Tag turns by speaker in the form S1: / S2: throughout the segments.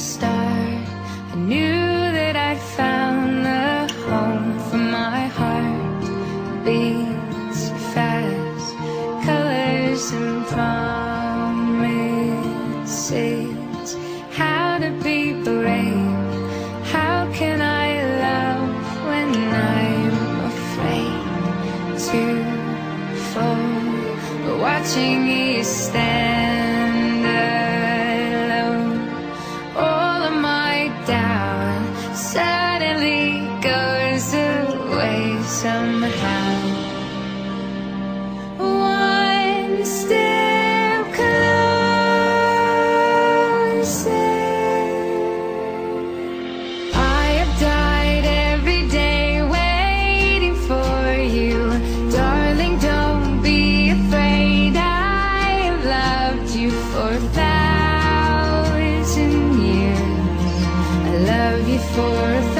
S1: stars. worth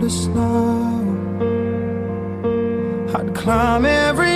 S2: the snow. I'd climb every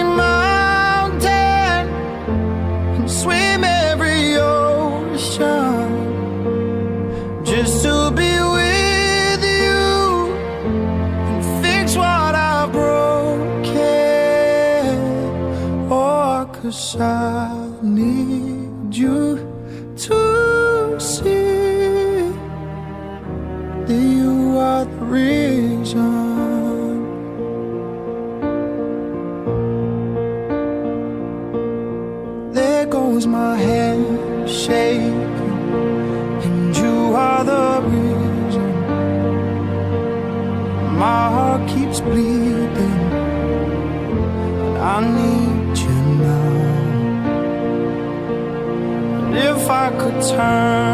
S2: my hands shaking, and you are the reason my heart keeps
S3: bleeding. I need you now. And if I could turn.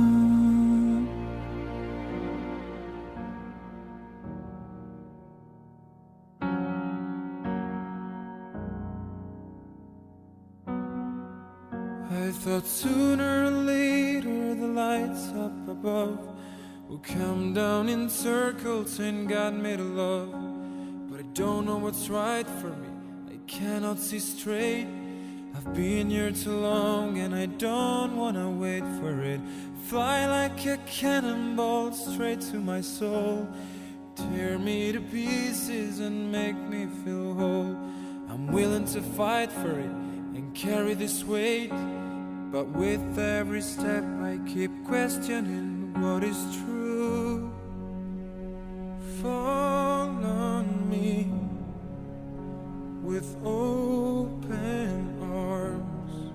S3: I thought sooner or later the lights up above will come down in circles and God made a love. But I don't know what's right for me. I cannot see straight. I've been here too long and I don't wanna wait for it. Fly like a cannonball straight to my soul. Tear me to pieces and make me feel whole. I'm willing to fight for it and carry this weight. But with every step, I keep questioning what is true. Fall on me with open arms.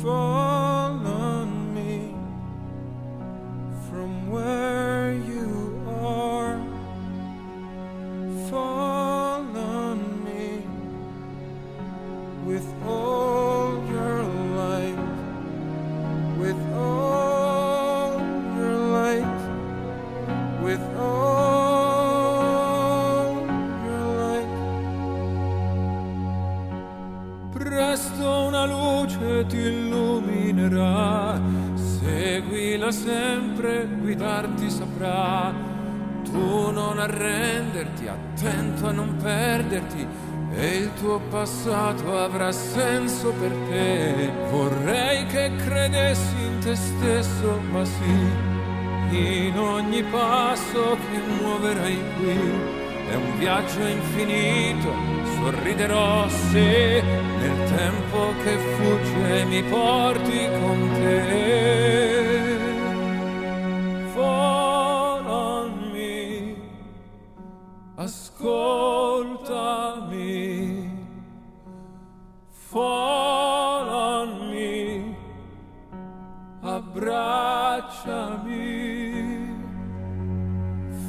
S3: Fall passato avrà senso per te. Vorrei che credessi in te stesso, ma sì, in ogni passo che muoverai qui. È un viaggio infinito, sorriderò se nel tempo che fugge mi porti con te. Abbracciami.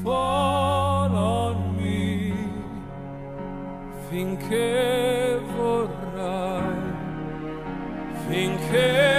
S3: Fall on me, finché vorrai, finché